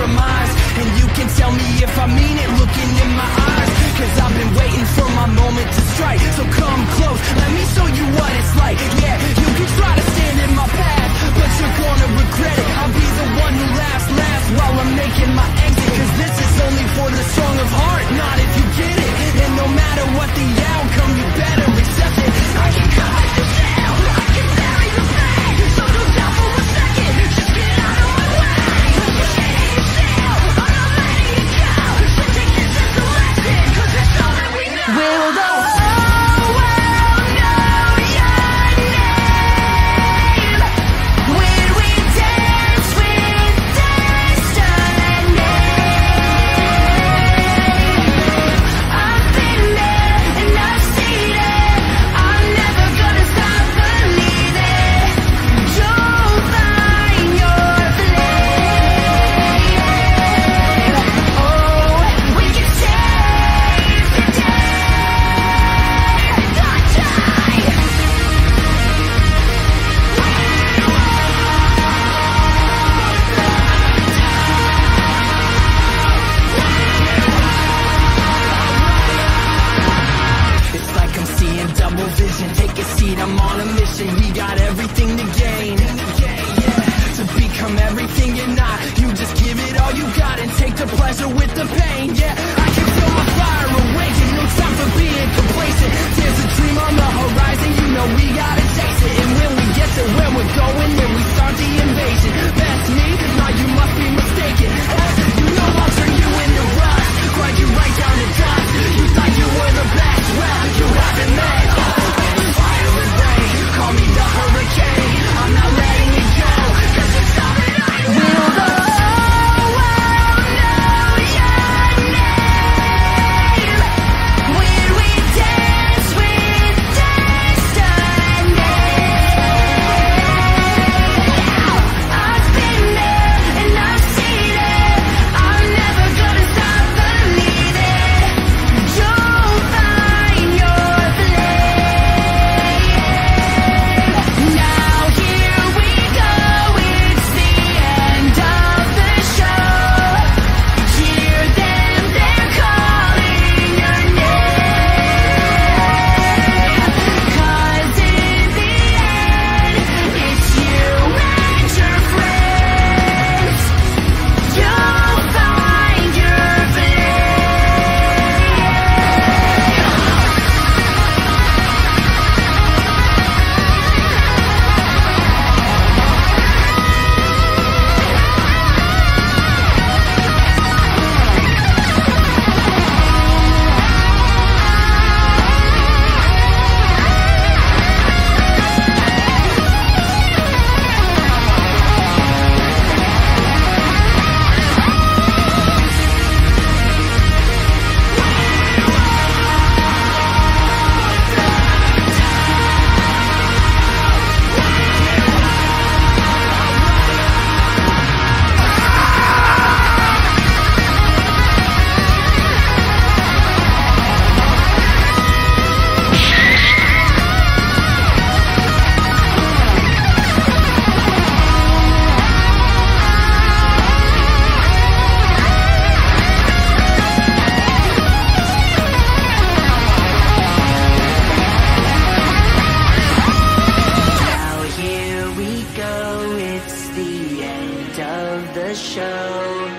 compromise. And you can tell me if I'm I'm on a mission. We got everything it's the end of the show.